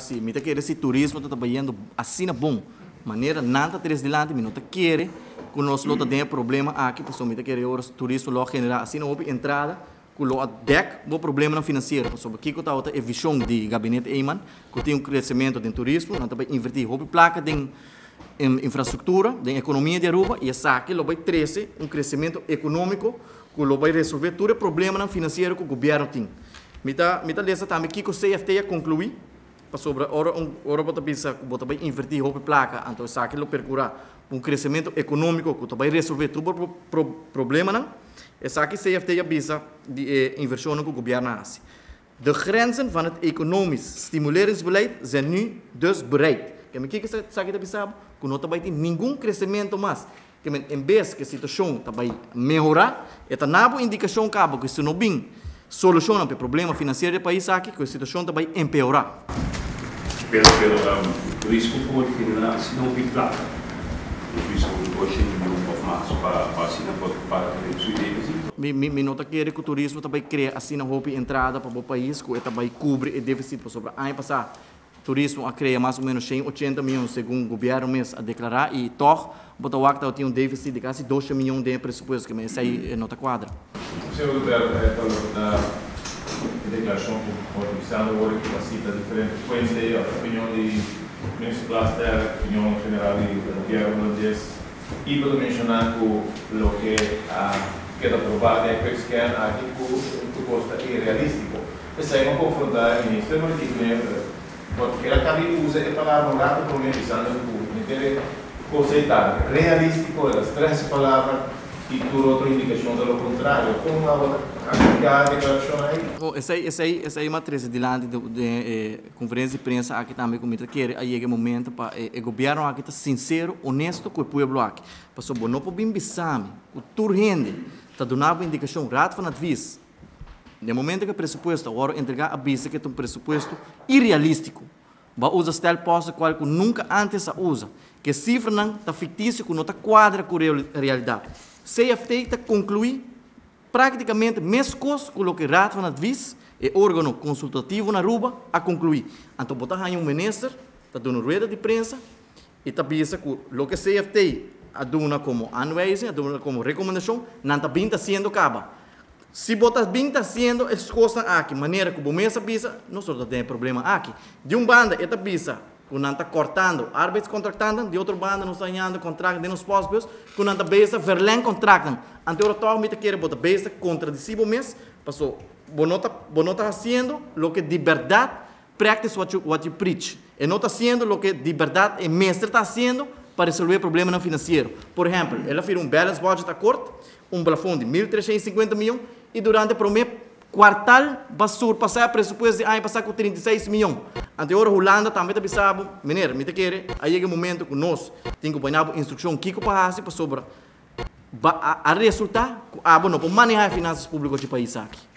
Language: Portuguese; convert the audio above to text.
se me quer esse turismo está trabalhando assim na bom maneira nada três de lado me não quer que nós não tem problema aqui pessoal. Me quer o turismo logo generar assim não houve entrada que o deck o problema não financeiro pessoal. Aqui que está outra é visão de gabinete Eiman que tem um crescimento de turismo não também invertir houve placa de infraestrutura, de economia de Aruba, e essa aqui vai trazer um crescimento econômico que vai resolver todo o problema financeiro que o governo tem. Mita, mita lesa também que o CFT para sobre ora ora bota pensa que bota vai invertir roupa placa, então essa aqui lo percurar um crescimento econômico que vai resolver todo o pro, problema não. Essa aqui CFT ia bisa de eh, inversão que o governo faz. De grenzen van het economisch stimuleringsbeleid zijn nu dus bereikt. Que me que que sabe da bisabo, que não vai ter nenhum crescimento mais. Que me em vez que a situação vai melhorar, esta nova indicação cabo que se não bem soluciona o problema financeiro do país aqui, que a situação vai empeorar. Pelo pelo risco pode generar se não bem placa. O risco pode ser um pouco mais para para assim para para reduzir déficit. Mi, mi, mi nota que o turismo também cria assim na roupa entrada para o país, que também cobre o déficit para sobre ano passado turismo a criar mais ou menos 180 milhões, segundo o governo mês a declarar, e TOR, Botawacta tem um déficit de quase 2 milhões de pressuposto, que essa aí é nota quadra. O senhor Roberto, na declaração que o Cristiano hoje que cita diferente frequência, a opinião de ministro Plaster, a opinião general do governo holandês, e para mencionar que o que queda aprovado é que que aqui que proposta é realístico. Essa é uma confrontar o ministro, mas que porque ela também usa a palavra rato para mim, pensando no público. Então, conceitar realístico, as três palavras, e por outra indicação do contrário, outra declaração aí. Oh, essa aí, essa aí, essa aí é uma treze de lá de, de, de eh, conferência de imprensa aqui também como quer aí é o momento para eh, o governo aqui está sincero, honesto com o povo aqui. Passou bom, não podemos bisame, o tur rende, está uma indicação rato na vis. No momento que o pressuposto, agora entregar a visa que é um pressuposto irrealístico. Vai usar tal posto qual que nunca antes usa. Que cifra não está fictício, que não está quadra com a realidade. CFT está concluir praticamente mesmo coisa com o que Raad na Advies, e órgão consultativo na Ruba, a concluir. Então, botar aí um ministro, está dando rueda de prensa, e está dizendo que o que CFT a dona como anweising, a dona como recomendação, não está bem sendo caba. Se botas bem está sendo as coisas aqui, maneira que o mesa pisa, não só tem problema aqui. De um banda, esta pisa, que não está cortando, árbitros contratando, de outra banda não está ganhando contrato de nos postos, que não está besa, verlen contratam. Ante o retorno, me quer botar besa contra de si mês, passou, bonota, bonota fazendo o que de verdade practice what you, what you preach. E não está fazendo o que de verdade o mestre está fazendo para resolver problema financeiro. Por exemplo, ela fez um balance budget accord, um plafond de 1.350 milhões, e durante o primeiro quartal vai surpassar o pressuposto de ano passado com 36 milhões. Anterior, a Holanda também está menino, me quer, aí é o momento que nós temos que a instrução que para fazer para sobre a, a resultar, ah, bom, para manejar as finanças públicas do país aqui.